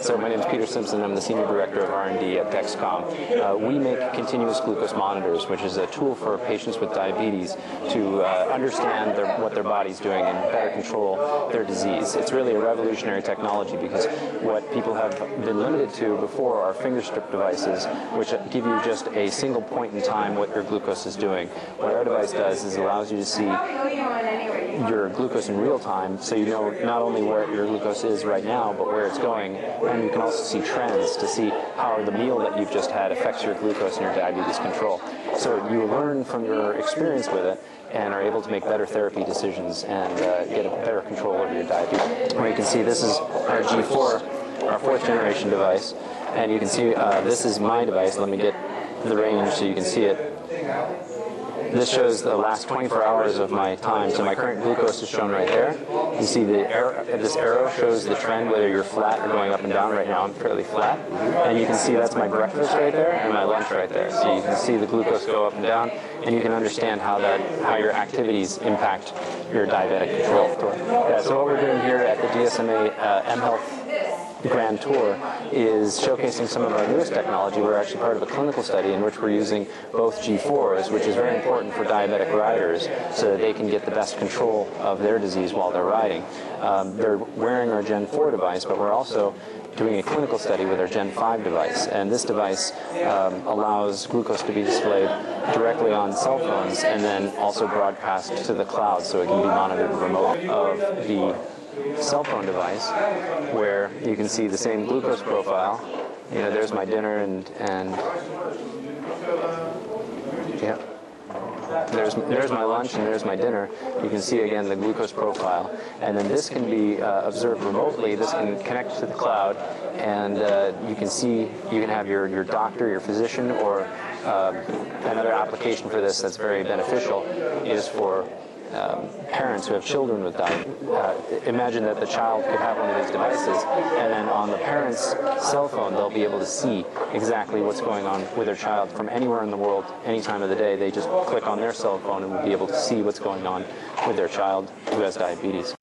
So my name is Peter Simpson. I'm the Senior Director of R&D at Dexcom. Uh, we make continuous glucose monitors, which is a tool for patients with diabetes to uh, understand their, what their body's doing and better control their disease. It's really a revolutionary technology because what people have been limited to before are finger strip devices, which give you just a single point in time what your glucose is doing. What our device does is allows you to see your glucose in real time, so you know not only where your glucose is right now, but where it's going, and you can also see trends to see how the meal that you've just had affects your glucose and your diabetes control. So you learn from your experience with it and are able to make better therapy decisions and uh, get a better control over your diabetes. Where you can see this is our G4, our fourth generation device, and you can see uh, this is my device. Let me get the range so you can see it. This shows the last 24 hours of my time. So my current glucose is shown right there. You see the arrow, this arrow shows the trend whether you're flat or going up and down. Right now I'm fairly flat. And you can see that's my breakfast right there and my lunch right there. So you can see the glucose go up and down and you can understand how that how your activities impact your diabetic control. Yeah, so what we're doing here at the GSMA uh, M Health Grand Tour is showcasing some of our newest technology. We're actually part of a clinical study in which we're using both G4s, which is very important for diabetic riders so that they can get the best control of their disease while they're riding. Um, they're wearing our Gen 4 device, but we're also doing a clinical study with our Gen 5 device. And this device um, allows glucose to be displayed directly on cell phones and then also broadcast to the cloud so it can be monitored remotely of the cell phone device where you can see the same glucose profile. You know, there's my dinner and, and yeah. There's, there's my lunch and there's my dinner. You can see again the glucose profile. And then this can be uh, observed remotely. This can connect to the cloud and uh, you can see, you can have your, your doctor, your physician, or uh, another application for this that's very beneficial is for um, parents who have children with diabetes. Uh, imagine that the child could have one of these devices, and then on the parent's cell phone, they'll be able to see exactly what's going on with their child from anywhere in the world, any time of the day. They just click on their cell phone and will be able to see what's going on with their child who has diabetes.